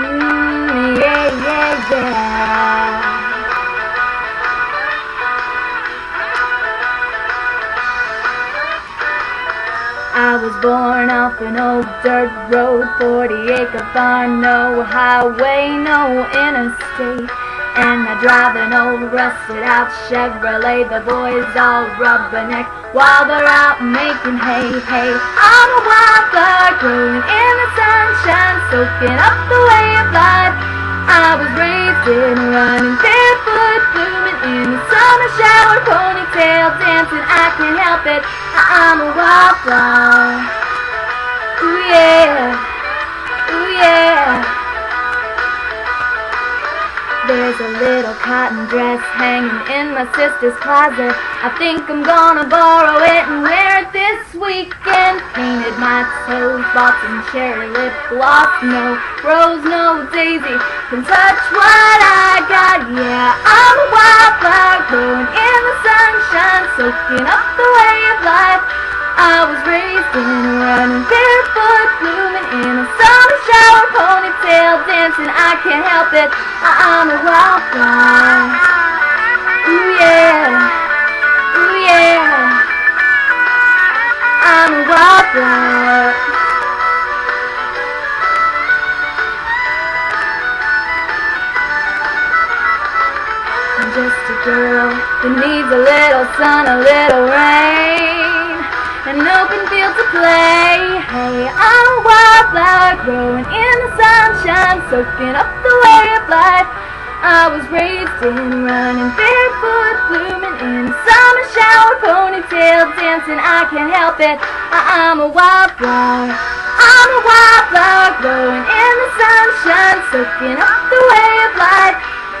Yeah, yeah, yeah. I was born off an old dirt road, 40 acre farm, no highway, no interstate. And I drive an old rusted out Chevrolet, the boys all rubberneck while they're out making hay, hay. I'm a wildflower growing in soaking up the way of life. I was raised in running barefoot, blooming in the summer shower, ponytail dancing, I can't help it. I'm a wildflower. Ooh yeah, There's a little cotton dress hanging in my sister's closet. I think I'm gonna borrow it and wear it this weekend. Painted my toes, bought some cherry lip gloss. No rose, no daisy can touch what I got. Yeah, I'm a wildflower growing in the sunshine, soaking up the way of life. I was raised in running barefoot, blooming I can't help it. I'm a wildflower. Ooh yeah, ooh yeah. I'm a wildflower. I'm just a girl who needs a little sun, a little rain, an open field to play. Hey, I'm a wildflower growing in soaking up the way of life. I was raised in running barefoot, blooming in the summer shower, ponytail dancing. I can't help it. I- I'm a wildflower. I'm a wildflower growing in the sunshine, soaking up the way of life.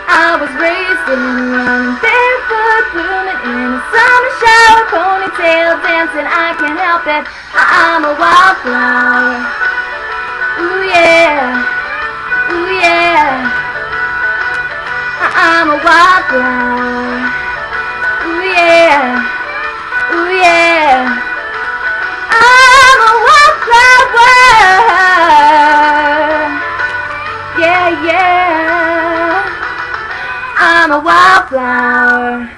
I was raised in running barefoot, blooming in the summer shower, ponytail dancing. I can't help it. I- I'm a wildflower. Wildflower. Ooh yeah, ooh yeah. I'm a wildflower. Yeah, yeah. I'm a wildflower.